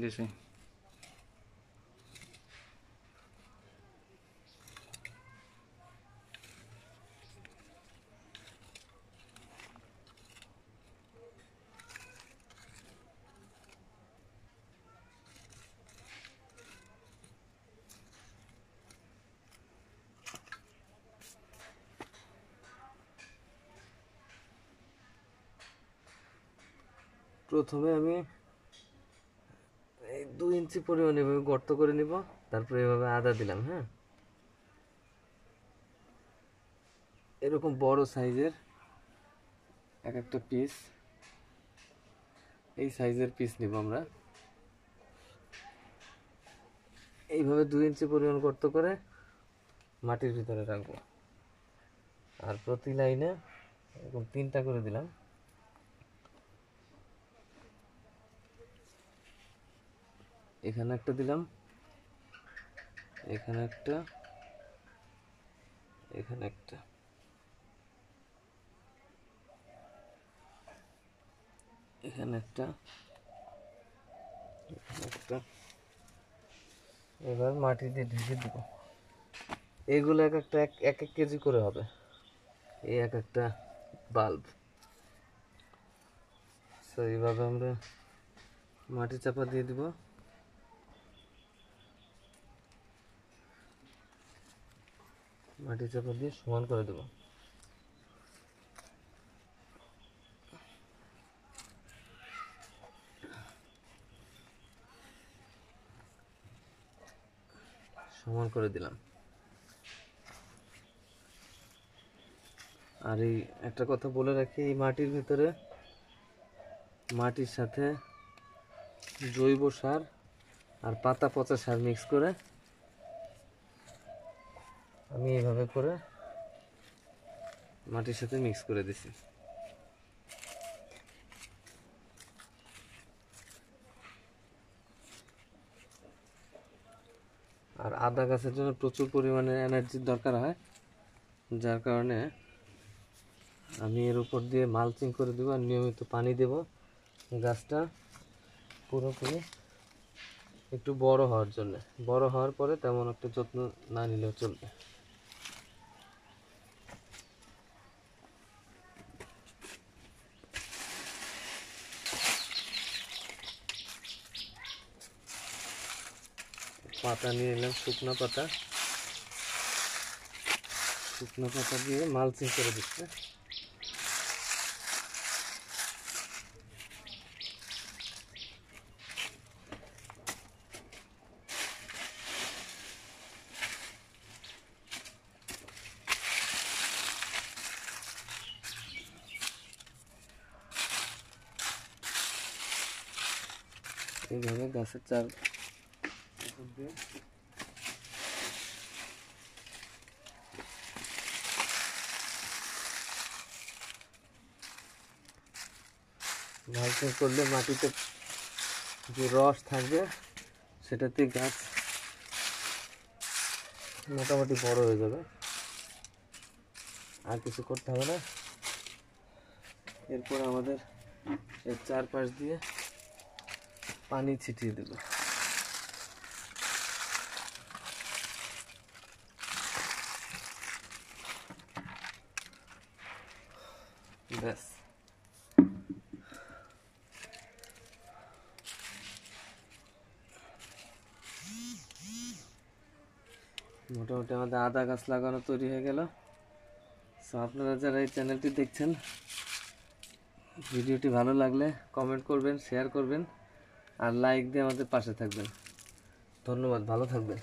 গেছে প্রথমে আমি দু ইঞ্চি পরিমাণ এভাবে গর্ত করে নিব, তারপরে এভাবে আদা দিলাম হ্যাঁ? এরকম বড় সাইজের এক একটা পিস এই সাইজের পিস নিব আমরা। এইভাবে দুই ইঞ্চি পরিমাণ গর্ত করে মাটির ভিতরে রাখব। আর প্রতি লাইনে এরকম তিনটা করে দিলাম। এখানে একটা দিলাম। এখানে একটা। এখানে একটা। এখানে একটা। এখানে একটা। এবার মাটি দিয়ে ঢেকে দিব। এগুলো এক একটা এক এক কেজি করে হবে। এই এক একটা বাল্ব। তো এইভাবে আমরা মাটি চাপা দিয়ে দিব। মাটি চাপা দিয়ে সমান করে দেব। সমান করে দিলাম। আর এই একটা কথা বলে রাখি, এই মাটির ভিতরে মাটির সাথে জৈব সার আর পাতা পচা সার মিক্স করে আমি এইভাবে করে মাটির সাথে মিক্স করে দিছি। আর আদা গাছের জন্য প্রচুর পরিমাণে এনার্জির দরকার হয়, যার কারণে আমি এর উপর দিয়ে মালচিং করে দেবো আর নিয়মিত পানি দেব। গাছটা পুরোপুরি একটু বড় হওয়ার জন্য। বড় হওয়ার পরে তেমন একটা যত্ন না নিলেও চলবে। পাতা নিয়ে এলাম শুকনো পাতা। শুকনো পাতা দিয়ে মালচিং করে দিচ্ছে। এইভাবে গাছের চার দিয়ে মালচিং করলে মাটিতে যে রস থাকবে সেটাতে গাছ মোটামুটি বড় হয়ে যাবে। আর কিছু করতে হবে না। এরপর আমাদের এর চারপাশ দিয়ে পানি ছিটিয়ে দেবো। ব্যাস মোটামুটি আমাদের আদা গাছ লাগানো তৈরি হয়ে গেল। সো আপনারা যারা এই চ্যানেলটি দেখছেন, ভিডিওটি ভালো লাগলে কমেন্ট করবেন শেয়ার করবেন, আর লাইক দিয়ে আমাদের পাশে থাকবেন। ধন্যবাদ, ভালো থাকবেন।